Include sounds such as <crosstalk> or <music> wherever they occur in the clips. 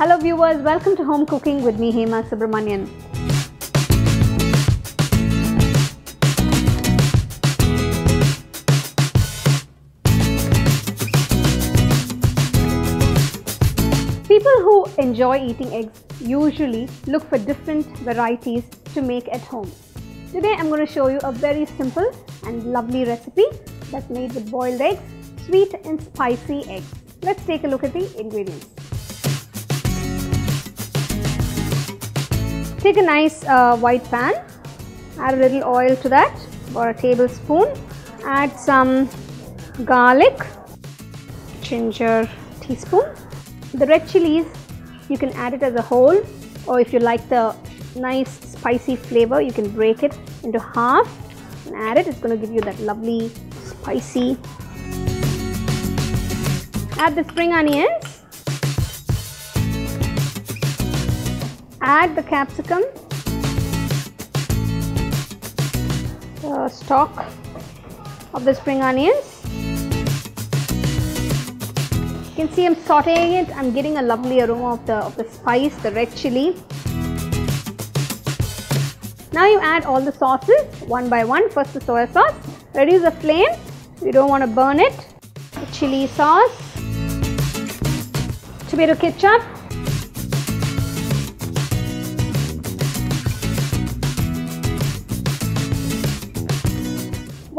Hello viewers, welcome to Home Cooking with me Hema Subramanian. People who enjoy eating eggs usually look for different varieties to make at home. Today I'm going to show you a very simple and lovely recipe that's made with boiled eggs, sweet and spicy eggs. Let's take a look at the ingredients. Take a nice uh, white pan, add a little oil to that, about a tablespoon, add some garlic, ginger teaspoon, the red chilies you can add it as a whole or if you like the nice spicy flavor you can break it into half and add it. It's going to give you that lovely spicy. Add the spring onions add the capsicum the stalk of the spring onions you can see I'm sauteing it. I'm getting a lovely aroma of the, of the spice, the red chili. Now you add all the sauces one by one. First the soy sauce. Reduce the flame. You don't want to burn it. The chili sauce. Tomato ketchup.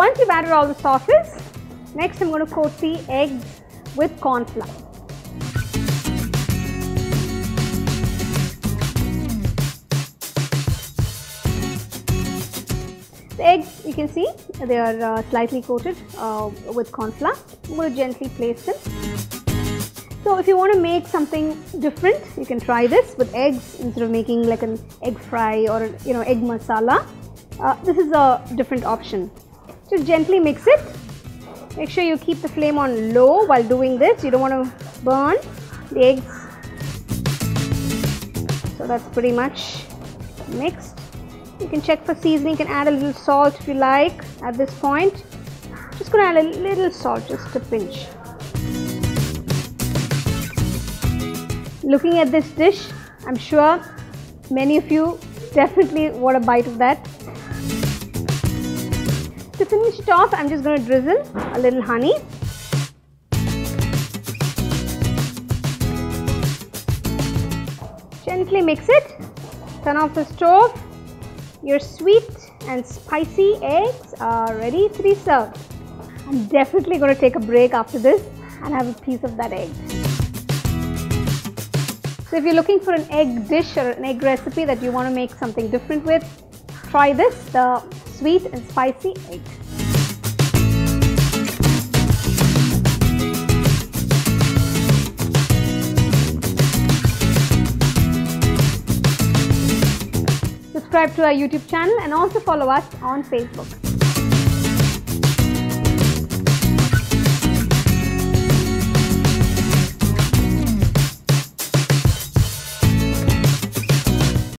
Once you've added all the sauces, next I'm going to coat the eggs with corn flour. The eggs you can see they are uh, slightly coated uh, with corn flour. I'm going to gently place them. So if you want to make something different, you can try this with eggs instead of making like an egg fry or you know egg masala. Uh, this is a different option. Just gently mix it Make sure you keep the flame on low while doing this. You don't want to burn the eggs. So that's pretty much mixed. You can check for seasoning. You can add a little salt if you like at this point. Just to add a little salt, just a pinch. Looking at this dish, I'm sure many of you <laughs> definitely want a bite of that. To finish it off, I'm just going to drizzle a little honey. Gently mix it. Turn off the stove. Your sweet and spicy eggs are ready to be served. I'm definitely going to take a break after this and have a piece of that egg. So if you're looking for an egg dish or an egg recipe that you want to make something different with, try this, the sweet and spicy egg. Subscribe to our YouTube channel and also follow us on Facebook.